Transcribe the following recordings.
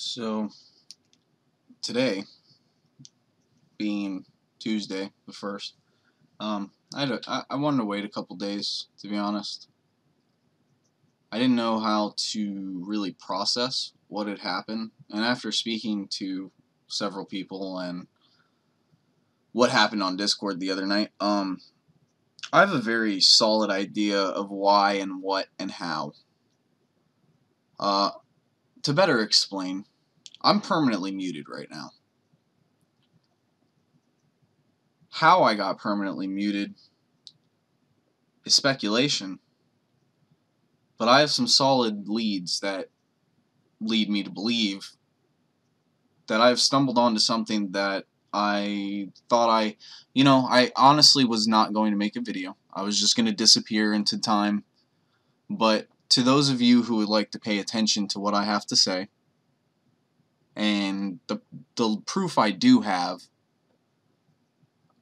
So, today, being Tuesday, the 1st, um, I, had a, I, I wanted to wait a couple days, to be honest. I didn't know how to really process what had happened, and after speaking to several people and what happened on Discord the other night, um, I have a very solid idea of why and what and how. Uh, to better explain, I'm permanently muted right now. How I got permanently muted is speculation, but I have some solid leads that lead me to believe that I've stumbled onto something that I thought I, you know, I honestly was not going to make a video. I was just going to disappear into time, but to those of you who would like to pay attention to what I have to say, and the, the proof I do have,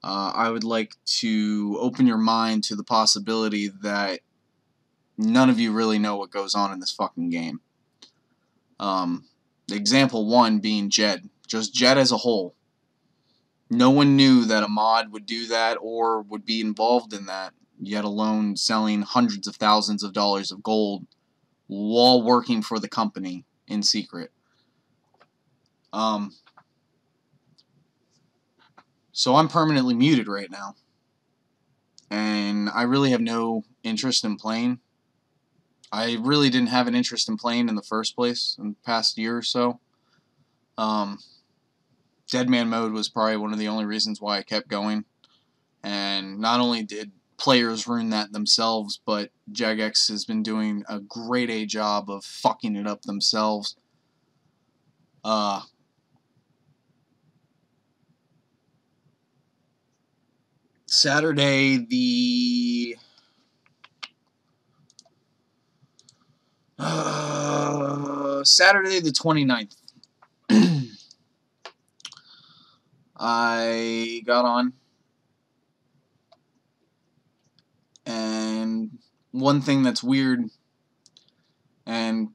uh, I would like to open your mind to the possibility that none of you really know what goes on in this fucking game. Um, example one being Jed. Just Jed as a whole. No one knew that a mod would do that or would be involved in that yet alone selling hundreds of thousands of dollars of gold while working for the company in secret. Um, so I'm permanently muted right now. And I really have no interest in playing. I really didn't have an interest in playing in the first place in the past year or so. Um, Deadman mode was probably one of the only reasons why I kept going. And not only did players ruin that themselves, but Jagex has been doing a great A job of fucking it up themselves. Uh, Saturday the uh, Saturday the 29th I got on And one thing that's weird, and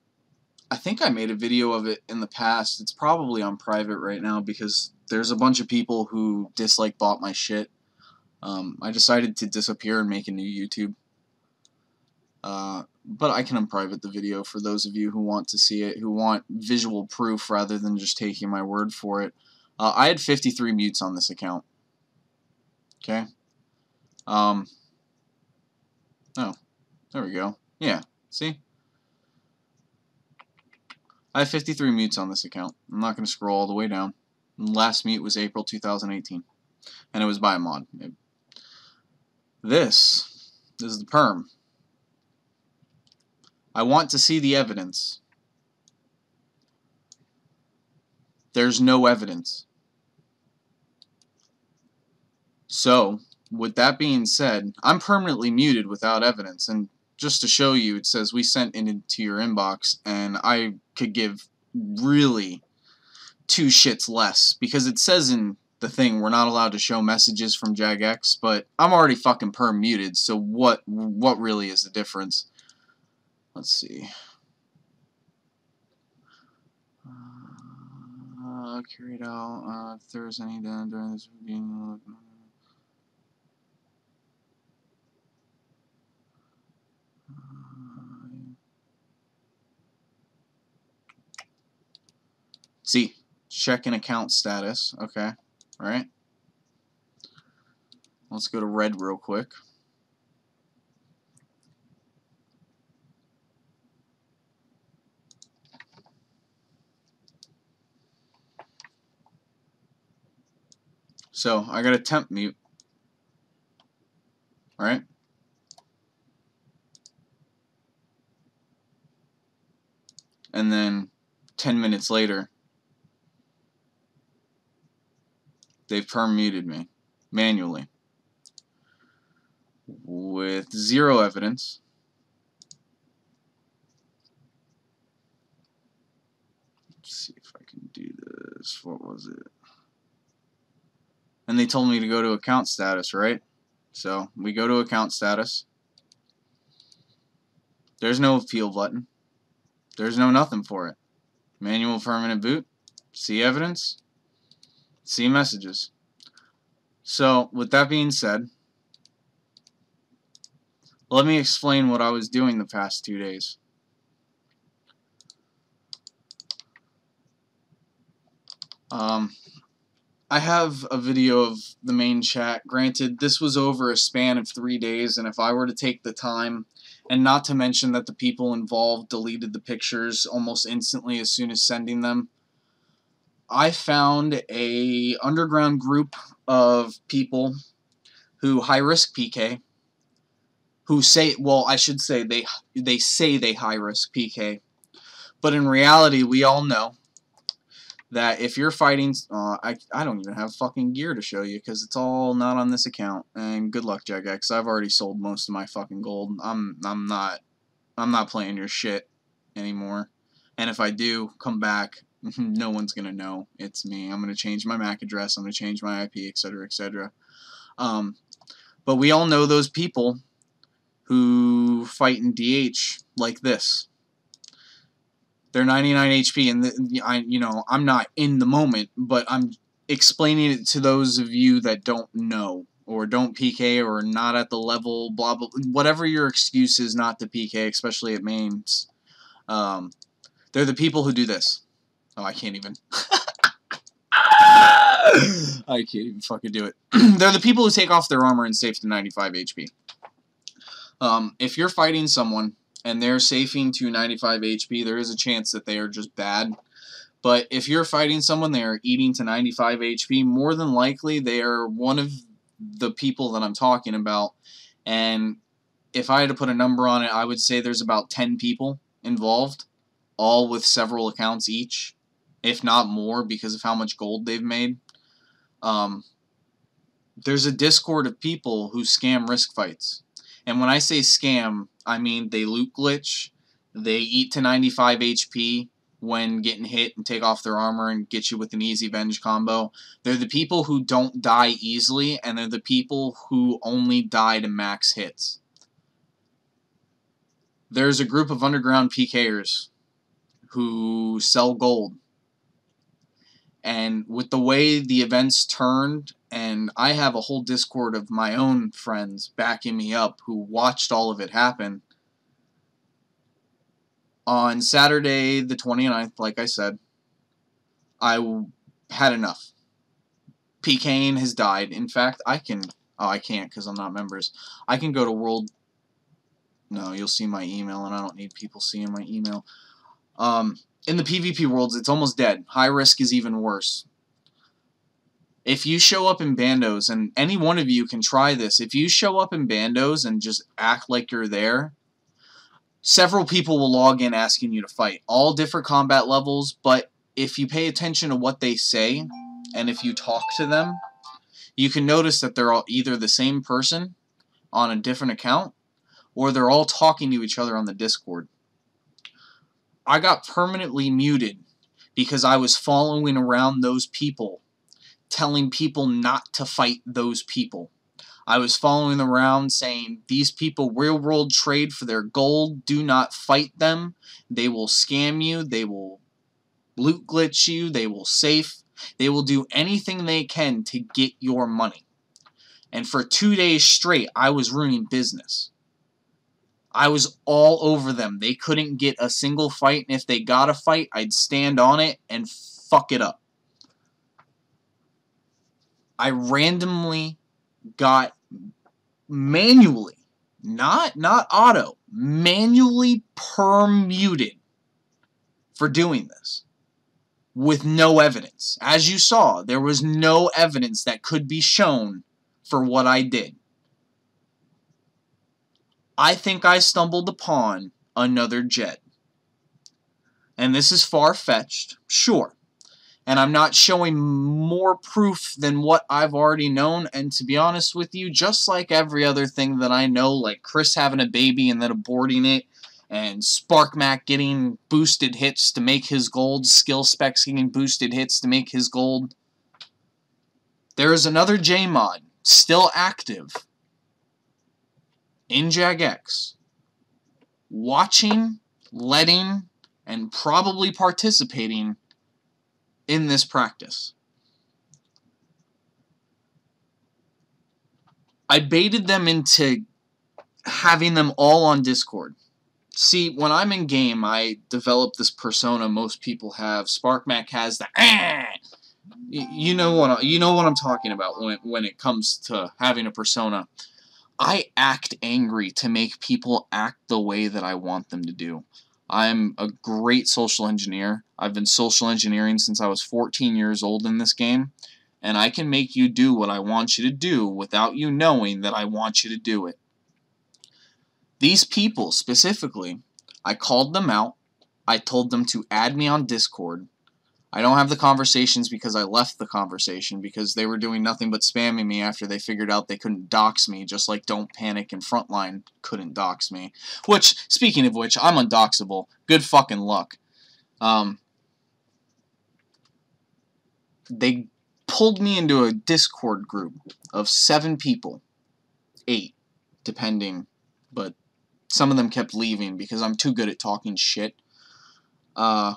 I think I made a video of it in the past. It's probably on private right now because there's a bunch of people who dislike bought my shit. Um, I decided to disappear and make a new YouTube. Uh, but I can unprivate the video for those of you who want to see it, who want visual proof rather than just taking my word for it. Uh, I had 53 mutes on this account. Okay? Um, Oh, there we go. Yeah, see? I have 53 mutes on this account. I'm not going to scroll all the way down. last mute was April 2018. And it was by a mod. This is the perm. I want to see the evidence. There's no evidence. So, with that being said, I'm permanently muted without evidence, and just to show you, it says we sent it into your inbox, and I could give really two shits less, because it says in the thing we're not allowed to show messages from Jagex, but I'm already fucking permuted, so what what really is the difference? Let's see. Uh, carried out uh, if there's any done during this meeting. See, check checking account status. Okay, all right. Let's go to red real quick. So I got a temp mute. All right. And then 10 minutes later, they've perm muted me manually with zero evidence. Let's see if I can do this. What was it? And they told me to go to account status, right? So we go to account status. There's no appeal button. There's no nothing for it. Manual permanent boot. See evidence. See messages. So, with that being said, let me explain what I was doing the past two days. Um, I have a video of the main chat. Granted, this was over a span of three days, and if I were to take the time, and not to mention that the people involved deleted the pictures almost instantly as soon as sending them, I found a underground group of people who high risk PK, who say, well, I should say they they say they high risk PK, but in reality, we all know that if you're fighting, uh, I, I don't even have fucking gear to show you because it's all not on this account. And good luck, Jagex. I've already sold most of my fucking gold. I'm I'm not I'm not playing your shit anymore. And if I do come back, no one's gonna know it's me. I'm gonna change my MAC address. I'm gonna change my IP, etc., etc. Um, but we all know those people who fight in DH like this. They're 99 HP, and the, I, you know, I'm not in the moment, but I'm explaining it to those of you that don't know or don't PK or not at the level, blah blah, whatever your excuse is not to PK, especially at mains. Um, they're the people who do this. Oh, I can't even. I can't even fucking do it. they're the people who take off their armor and save to 95 HP. Um, if you're fighting someone and they're safing to 95 HP, there is a chance that they are just bad. But if you're fighting someone, they are eating to 95 HP, more than likely they are one of the people that I'm talking about. And if I had to put a number on it, I would say there's about 10 people involved, all with several accounts each, if not more, because of how much gold they've made. Um, there's a Discord of people who scam risk fights. And when I say scam, I mean they loot glitch, they eat to 95 HP when getting hit and take off their armor and get you with an easy venge combo. They're the people who don't die easily, and they're the people who only die to max hits. There's a group of underground PKers who sell gold. And with the way the events turned and I have a whole Discord of my own friends backing me up who watched all of it happen. On Saturday the 29th, like I said, I had enough. PKing has died. In fact, I can... Oh, I can't because I'm not members. I can go to World... No, you'll see my email, and I don't need people seeing my email. Um, in the PvP worlds, it's almost dead. High risk is even worse if you show up in bandos, and any one of you can try this, if you show up in bandos and just act like you're there, several people will log in asking you to fight. All different combat levels, but if you pay attention to what they say, and if you talk to them, you can notice that they're all either the same person on a different account, or they're all talking to each other on the Discord. I got permanently muted because I was following around those people telling people not to fight those people. I was following around saying, these people real world trade for their gold. Do not fight them. They will scam you. They will loot glitch you. They will safe. They will do anything they can to get your money. And for two days straight, I was ruining business. I was all over them. They couldn't get a single fight, and if they got a fight, I'd stand on it and fuck it up. I randomly got manually, not not auto, manually permuted for doing this with no evidence. As you saw, there was no evidence that could be shown for what I did. I think I stumbled upon another Jed. And this is far-fetched, sure and I'm not showing more proof than what I've already known, and to be honest with you, just like every other thing that I know, like Chris having a baby and then aborting it, and SparcMac getting boosted hits to make his gold, Skill Specs getting boosted hits to make his gold, there is another J mod still active, in Jagex, watching, letting, and probably participating in this practice. I baited them into having them all on Discord. See, when I'm in game, I develop this persona most people have. SparcMac has the ah! You know what I, you know what I'm talking about when when it comes to having a persona. I act angry to make people act the way that I want them to do. I'm a great social engineer. I've been social engineering since I was 14 years old in this game, and I can make you do what I want you to do without you knowing that I want you to do it. These people specifically, I called them out. I told them to add me on Discord. I don't have the conversations because I left the conversation because they were doing nothing but spamming me after they figured out they couldn't dox me, just like Don't Panic and Frontline couldn't dox me. Which, speaking of which, I'm undoxable. Good fucking luck. Um, they pulled me into a Discord group of seven people. Eight, depending, but some of them kept leaving because I'm too good at talking shit. Uh,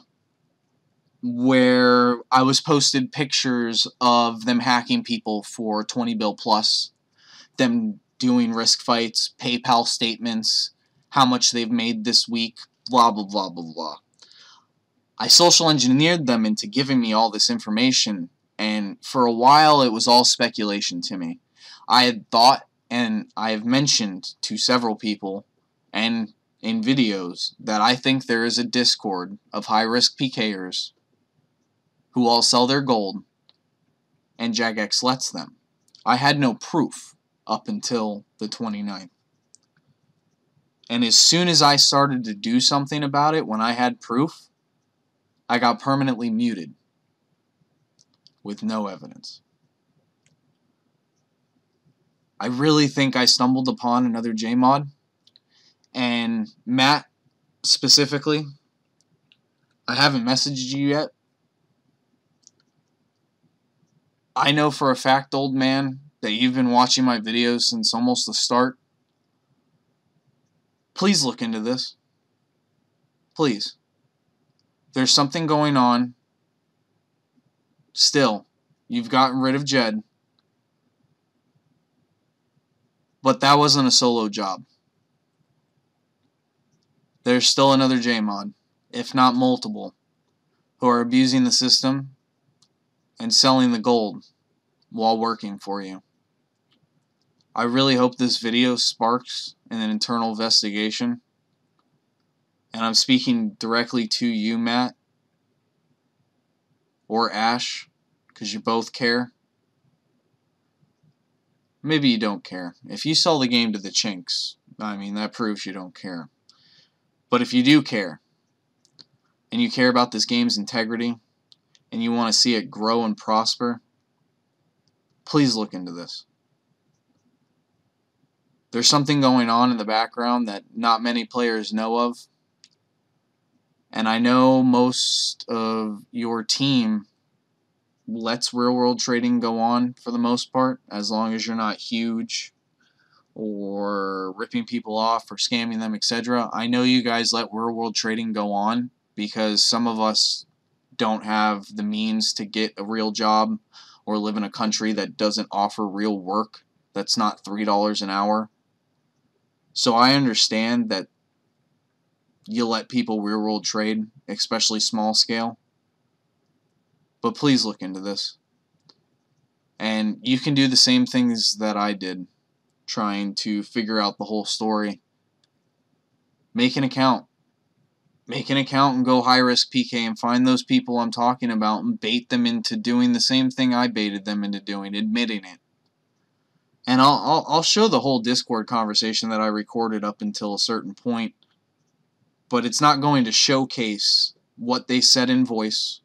where I was posted pictures of them hacking people for 20 bill plus, them doing risk fights, PayPal statements, how much they've made this week, blah, blah, blah, blah, blah. I social engineered them into giving me all this information, and for a while it was all speculation to me. I had thought, and I have mentioned to several people, and in videos that I think there is a Discord of high risk PKers who all sell their gold and Jagex lets them. I had no proof up until the 29th. And as soon as I started to do something about it, when I had proof, I got permanently muted with no evidence. I really think I stumbled upon another JMod and Matt, specifically, I haven't messaged you yet. I know for a fact, old man, that you've been watching my videos since almost the start. Please look into this. Please. There's something going on. Still, you've gotten rid of Jed. But that wasn't a solo job there's still another JMod, if not multiple, who are abusing the system and selling the gold while working for you. I really hope this video sparks an internal investigation. And I'm speaking directly to you, Matt, or Ash, because you both care. Maybe you don't care. If you sell the game to the chinks, I mean, that proves you don't care. But if you do care, and you care about this game's integrity, and you want to see it grow and prosper, please look into this. There's something going on in the background that not many players know of. And I know most of your team lets real world trading go on for the most part, as long as you're not huge or ripping people off or scamming them, etc. I know you guys let real world trading go on because some of us don't have the means to get a real job or live in a country that doesn't offer real work that's not $3 an hour. So I understand that you let people real world trade, especially small scale. But please look into this. And you can do the same things that I did trying to figure out the whole story. Make an account. Make an account and go high risk PK and find those people I'm talking about and bait them into doing the same thing I baited them into doing, admitting it. And I'll, I'll, I'll show the whole Discord conversation that I recorded up until a certain point, but it's not going to showcase what they said in voice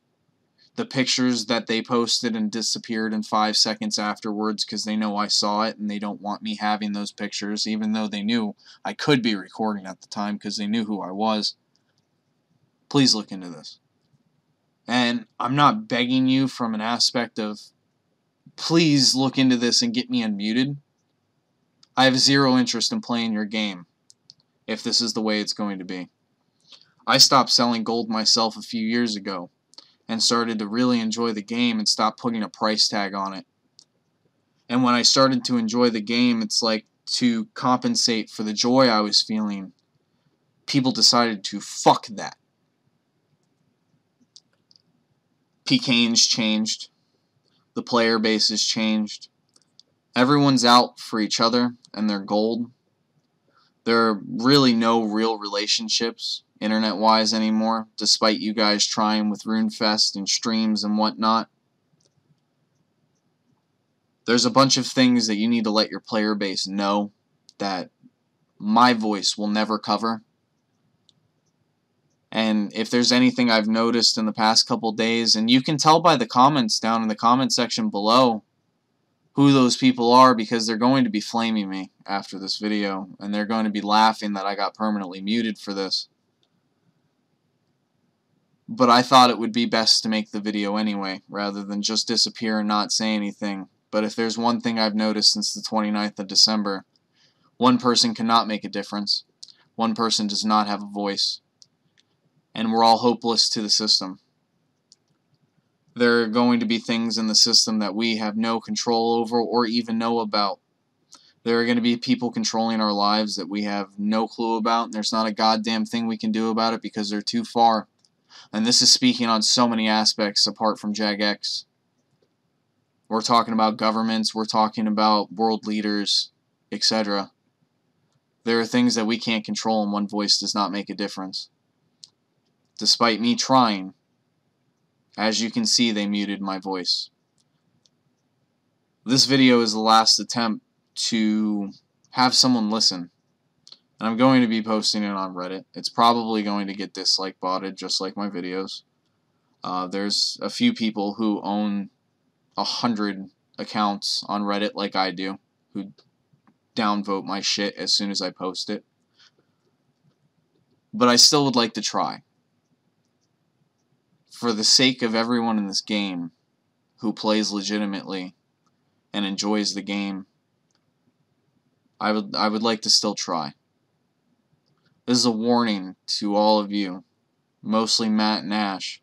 the pictures that they posted and disappeared in five seconds afterwards because they know I saw it and they don't want me having those pictures, even though they knew I could be recording at the time because they knew who I was. Please look into this. And I'm not begging you from an aspect of please look into this and get me unmuted. I have zero interest in playing your game if this is the way it's going to be. I stopped selling gold myself a few years ago and started to really enjoy the game and stop putting a price tag on it. And when I started to enjoy the game, it's like to compensate for the joy I was feeling, people decided to fuck that. PKing's changed. The player base has changed. Everyone's out for each other and their gold. There are really no real relationships internet wise anymore, despite you guys trying with RuneFest and streams and whatnot. There's a bunch of things that you need to let your player base know that my voice will never cover. And if there's anything I've noticed in the past couple days, and you can tell by the comments down in the comment section below who those people are because they're going to be flaming me after this video, and they're going to be laughing that I got permanently muted for this. But I thought it would be best to make the video anyway, rather than just disappear and not say anything. But if there's one thing I've noticed since the 29th of December, one person cannot make a difference. One person does not have a voice and we're all hopeless to the system. There are going to be things in the system that we have no control over or even know about. There are going to be people controlling our lives that we have no clue about, and there's not a goddamn thing we can do about it because they're too far. And this is speaking on so many aspects apart from Jagex. We're talking about governments, we're talking about world leaders, etc. There are things that we can't control, and one voice does not make a difference despite me trying. As you can see, they muted my voice. This video is the last attempt to have someone listen. And I'm going to be posting it on Reddit. It's probably going to get dislike botted just like my videos. Uh, there's a few people who own a hundred accounts on Reddit like I do who downvote my shit as soon as I post it. But I still would like to try for the sake of everyone in this game who plays legitimately and enjoys the game, I would I would like to still try. This is a warning to all of you, mostly Matt and Ash,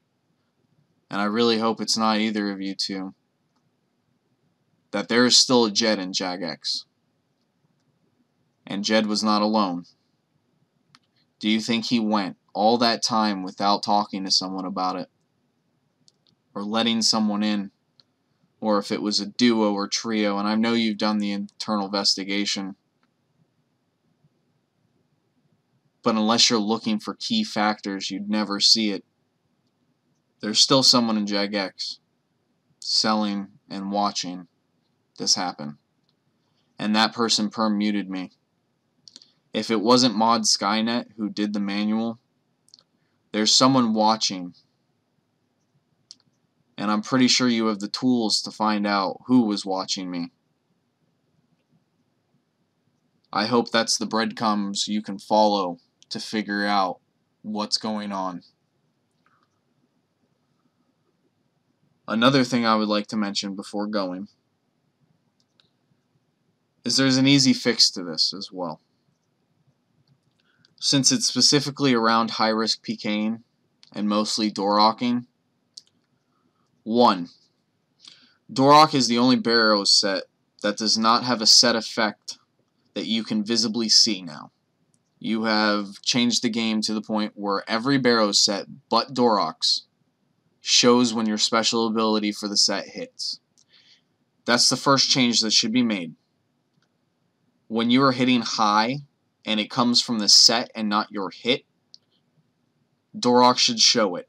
and I really hope it's not either of you two, that there is still a Jed in Jagex. And Jed was not alone. Do you think he went all that time without talking to someone about it? Or letting someone in or if it was a duo or trio and I know you've done the internal investigation. But unless you're looking for key factors you'd never see it. There's still someone in Jagex selling and watching this happen. And that person permuted me. If it wasn't Mod Skynet who did the manual there's someone watching and I'm pretty sure you have the tools to find out who was watching me. I hope that's the breadcrumbs you can follow to figure out what's going on. Another thing I would like to mention before going is there's an easy fix to this as well. Since it's specifically around high-risk PKing and mostly Dharoking, 1. Dharok is the only Barrows set that does not have a set effect that you can visibly see now. You have changed the game to the point where every Barrows set but Dharok's shows when your special ability for the set hits. That's the first change that should be made. When you are hitting high and it comes from the set and not your hit, Dharok should show it.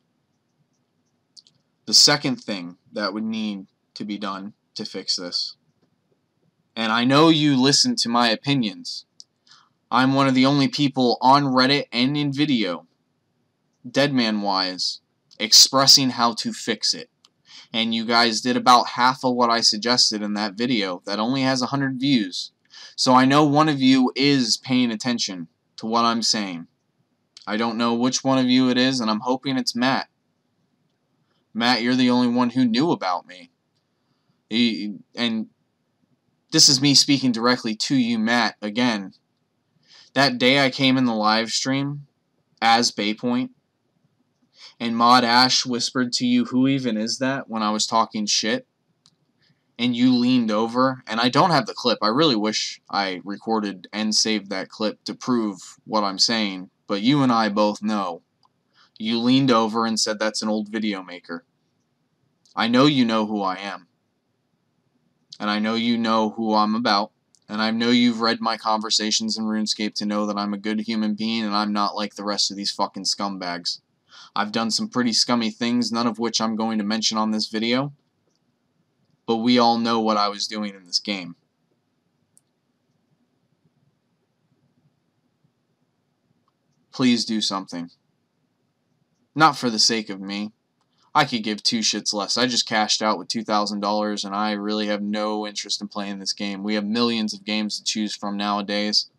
The second thing that would need to be done to fix this, and I know you listen to my opinions, I'm one of the only people on Reddit and in video, Deadman-wise, expressing how to fix it. And you guys did about half of what I suggested in that video that only has 100 views. So I know one of you is paying attention to what I'm saying. I don't know which one of you it is, and I'm hoping it's Matt. Matt, you're the only one who knew about me. He, and this is me speaking directly to you, Matt, again. That day I came in the live stream as Baypoint, and Mod Ash whispered to you, Who even is that? when I was talking shit, and you leaned over, and I don't have the clip. I really wish I recorded and saved that clip to prove what I'm saying, but you and I both know. You leaned over and said that's an old video maker. I know you know who I am. And I know you know who I'm about. And I know you've read my conversations in RuneScape to know that I'm a good human being and I'm not like the rest of these fucking scumbags. I've done some pretty scummy things, none of which I'm going to mention on this video. But we all know what I was doing in this game. Please do something. Not for the sake of me. I could give two shits less. I just cashed out with $2,000 and I really have no interest in playing this game. We have millions of games to choose from nowadays.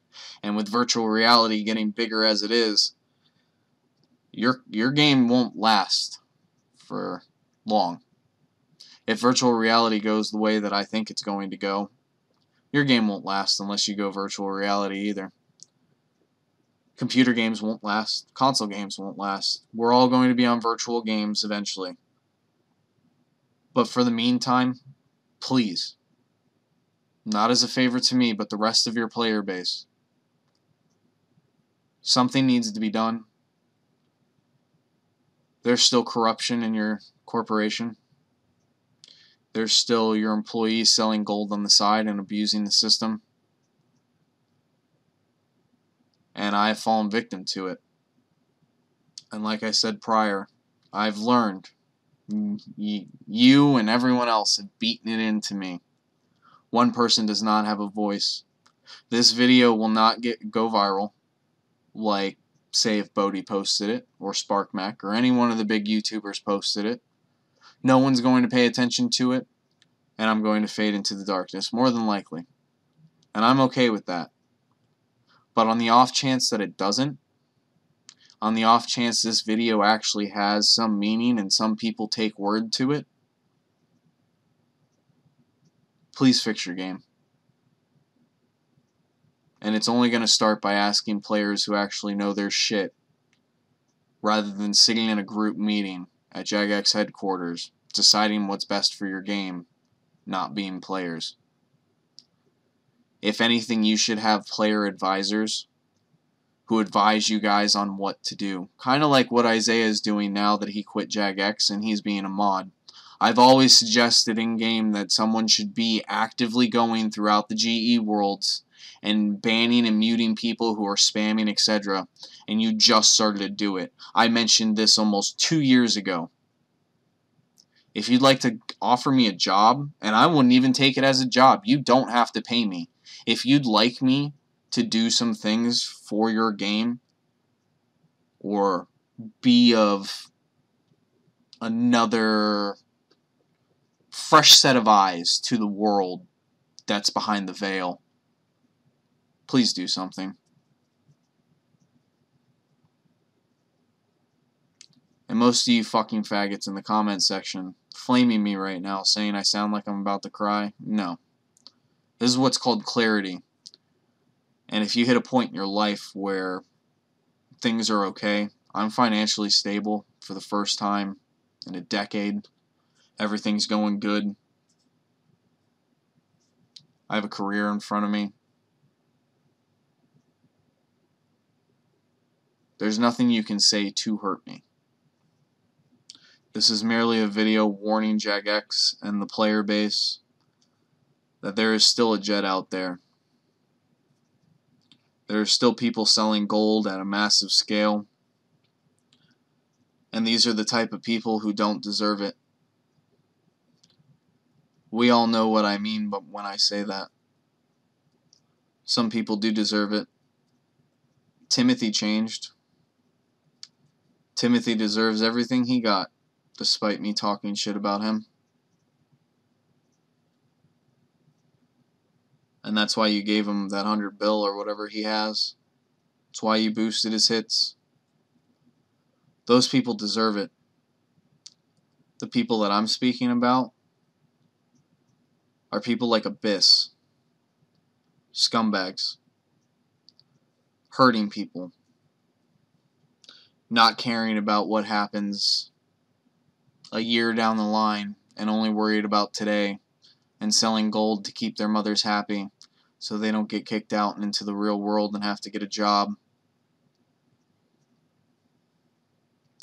And with virtual reality getting bigger as it is, your your game won't last for long. If virtual reality goes the way that I think it's going to go, your game won't last unless you go virtual reality either. Computer games won't last. Console games won't last. We're all going to be on virtual games eventually. But for the meantime, please, not as a favor to me, but the rest of your player base, something needs to be done. There's still corruption in your corporation. There's still your employees selling gold on the side and abusing the system. And I have fallen victim to it. And like I said prior, I've learned. Mm, you and everyone else have beaten it into me. One person does not have a voice. This video will not get go viral, like say if B0aty posted it, or SparcMac, or any one of the big YouTubers posted it. No one's going to pay attention to it, and I'm going to fade into the darkness, more than likely. And I'm okay with that. But on the off chance that it doesn't, on the off chance this video actually has some meaning and some people take word to it, please fix your game. And it's only going to start by asking players who actually know their shit, rather than sitting in a group meeting at Jagex headquarters, deciding what's best for your game, not being players. If anything, you should have player advisors who advise you guys on what to do. Kind of like what Isaiah is doing now that he quit Jagex and he's being a mod. I've always suggested in game that someone should be actively going throughout the GE worlds and banning and muting people who are spamming, etc. And you just started to do it. I mentioned this almost two years ago. If you'd like to offer me a job, and I wouldn't even take it as a job, you don't have to pay me. If you'd like me to do some things for your game or be of another fresh set of eyes to the world that's behind the veil, please do something. And most of you fucking faggots in the comment section flaming me right now saying I sound like I'm about to cry. No. This is what's called clarity. And if you hit a point in your life where things are okay, I'm financially stable for the first time in a decade. Everything's going good. I have a career in front of me. There's nothing you can say to hurt me. This is merely a video warning Jagex and the player base that there is still a Jed out there. There are still people selling gold at a massive scale. And these are the type of people who don't deserve it. We all know what I mean but when I say that. Some people do deserve it. Timothy changed. Timothy deserves everything he got, despite me talking shit about him. And that's why you gave him that 100 bill or whatever he has. That's why you boosted his hits. Those people deserve it. The people that I'm speaking about are people like Abyss. Scumbags. Hurting people. not caring about what happens a year down the line and only worried about today and selling gold to keep their mothers happy so they don't get kicked out and into the real world and have to get a job.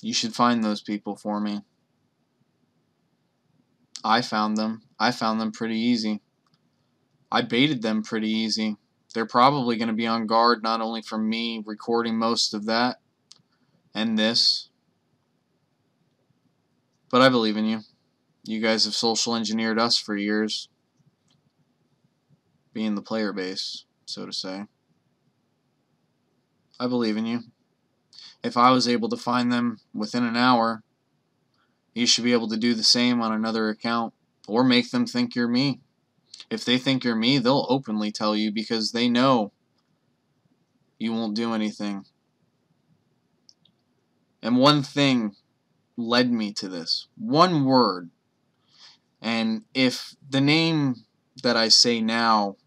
You should find those people for me. I found them. I found them pretty easy. I baited them pretty easy. They're probably going to be on guard not only from me recording most of that and this, but I believe in you. You guys have social engineered us for years, being the player base, so to say. I believe in you. If I was able to find them within an hour, you should be able to do the same on another account or make them think you're me. If they think you're me, they'll openly tell you because they know you won't do anything. And one thing led me to this. One word. And if the name that I say now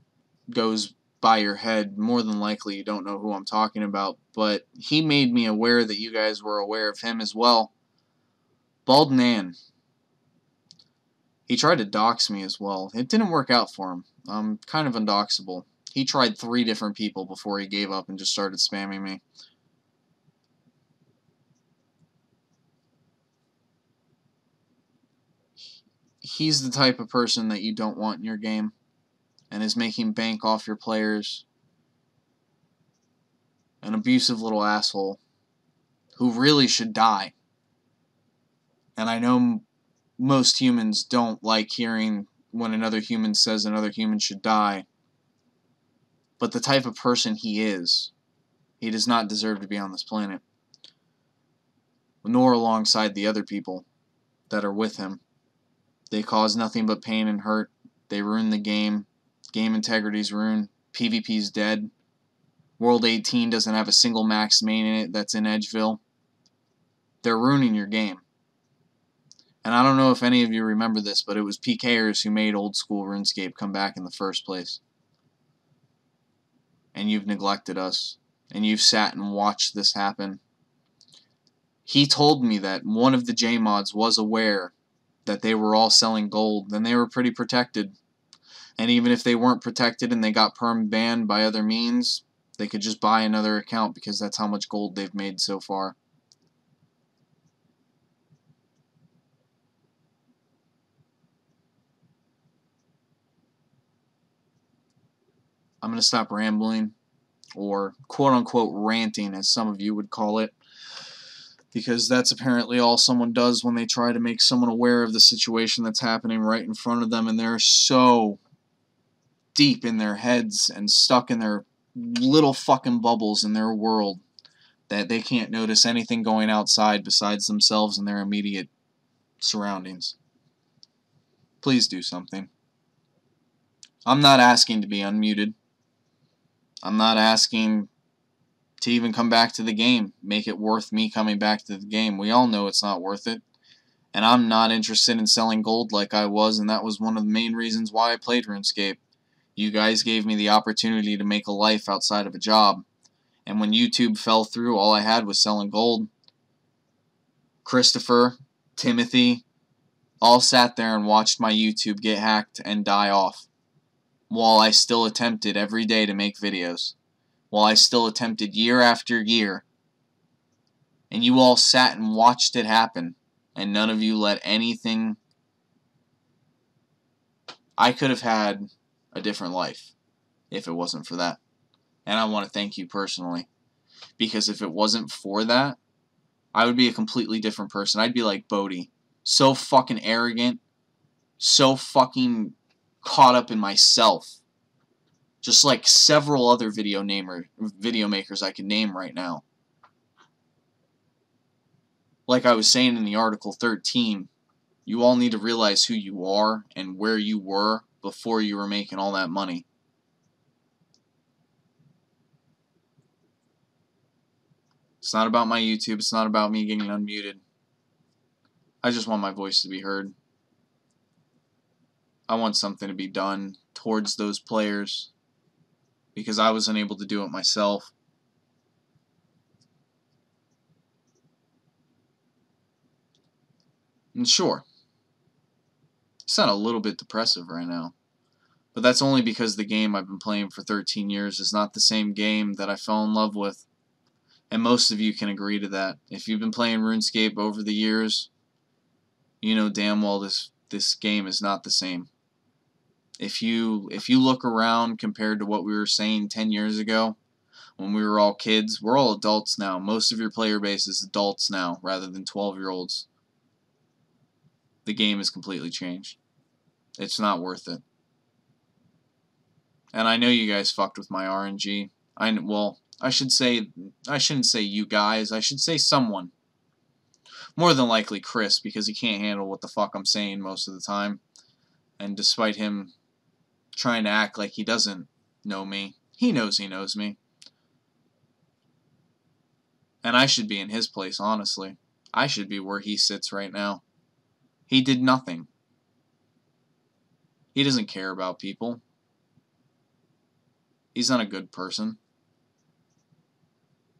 goes by your head, more than likely you don't know who I'm talking about. But he made me aware that you guys were aware of him as well. Bald Nan. He tried to dox me as well. It didn't work out for him. I'm kind of undoxable. He tried three different people before he gave up and just started spamming me. He's the type of person that you don't want in your game and is making bank off your players. An abusive little asshole who really should die. And I know most humans don't like hearing when another human says another human should die. But the type of person he is, he does not deserve to be on this planet. Nor alongside the other people that are with him. They cause nothing but pain and hurt. They ruin the game. Game integrity's ruined. PvP's dead. World 18 doesn't have a single max main in it that's in Edgeville. They're ruining your game. And I don't know if any of you remember this, but it was PKers who made old school RuneScape come back in the first place. And you've neglected us. And you've sat and watched this happen. He told me that one of the JMods was aware that they were all selling gold, then they were pretty protected. And even if they weren't protected and they got perm banned by other means, they could just buy another account because that's how much gold they've made so far. I'm going to stop rambling or quote unquote ranting as some of you would call it because that's apparently all someone does when they try to make someone aware of the situation that's happening right in front of them and they're so deep in their heads and stuck in their little fucking bubbles in their world that they can't notice anything going outside besides themselves and their immediate surroundings. Please do something. I'm not asking to be unmuted. I'm not asking to even come back to the game. Make it worth me coming back to the game. We all know it's not worth it. And I'm not interested in selling gold like I was, and that was one of the main reasons why I played RuneScape. You guys gave me the opportunity to make a life outside of a job. And when YouTube fell through, all I had was selling gold. Christopher, Timothy, all sat there and watched my YouTube get hacked and die off. While I still attempted every day to make videos. While I still attempted year after year. And you all sat and watched it happen. And none of you let anything... I could have had a different life if it wasn't for that. And I want to thank you personally. Because if it wasn't for that, I would be a completely different person. I'd be like B0aty. So fucking arrogant. So fucking caught up in myself. Just like several other video namer video makers I could name right now. Like I was saying in the article 13, you all need to realize who you are and where you were before you were making all that money. It's not about my YouTube. It's not about me getting unmuted. I just want my voice to be heard. I want something to be done towards those players because I was unable to do it myself. And sure, sound a little bit depressive right now. But that's only because the game I've been playing for 13 years is not the same game that I fell in love with. And most of you can agree to that. If you've been playing RuneScape over the years, you know damn well this this game is not the same. If you if you look around compared to what we were saying 10 years ago, when we were all kids, we're all adults now. Most of your player base is adults now rather than 12-year-olds. The game has completely changed. It's not worth it. And I know you guys fucked with my RNG. I well, I should say I shouldn't say you guys. I should say someone. More than likely Chris because he can't handle what the fuck I'm saying most of the time. And despite him trying to act like he doesn't know me, he knows he knows me. And I should be in his place, honestly. I should be where he sits right now. He did nothing. He doesn't care about people. He's not a good person.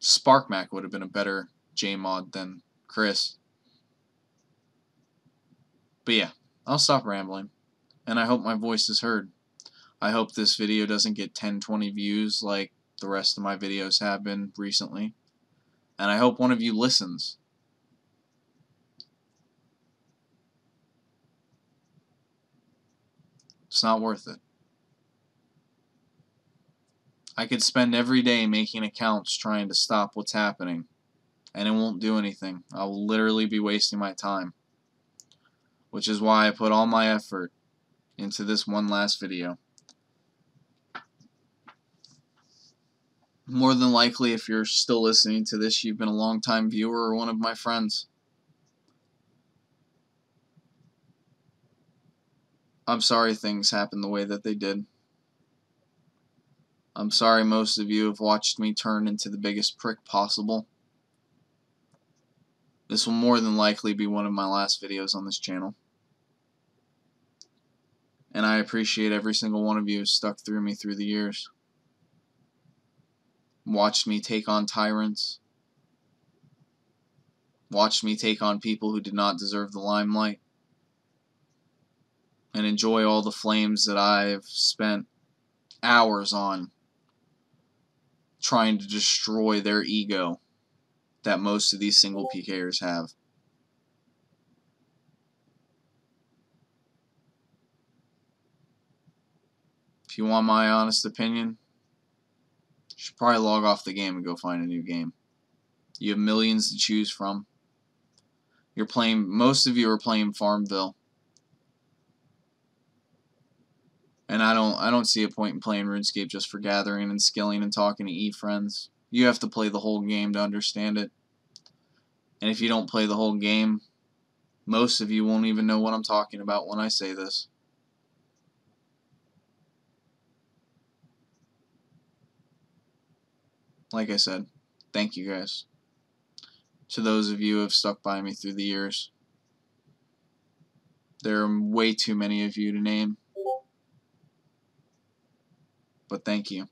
SparcMac would have been a better JMod than Chris. But yeah, I'll stop rambling. And I hope my voice is heard. I hope this video doesn't get 10, 20 views like the rest of my videos have been recently. And I hope one of you listens. It's not worth it. I could spend every day making accounts trying to stop what's happening, and it won't do anything. I will literally be wasting my time. Which is why I put all my effort into this one last video. More than likely, if you're still listening to this, you've been a long-time viewer or one of my friends. I'm sorry things happened the way that they did. I'm sorry most of you have watched me turn into the biggest prick possible. This will more than likely be one of my last videos on this channel. And I appreciate every single one of you who stuck through me through the years. Watched me take on tyrants. Watched me take on people who did not deserve the limelight. And enjoy all the flames that I've spent hours on trying to destroy their ego that most of these single PKers have. If you want my honest opinion, you should probably log off the game and go find a new game. You have millions to choose from. You're playing, most of you are playing Farmville. And I don't I don't see a point in playing RuneScape just for gathering and skilling and talking to e-friends. You have to play the whole game to understand it. And if you don't play the whole game, most of you won't even know what I'm talking about when I say this. Like I said, thank you guys. To those of you who have stuck by me through the years. There are way too many of you to name. But thank you.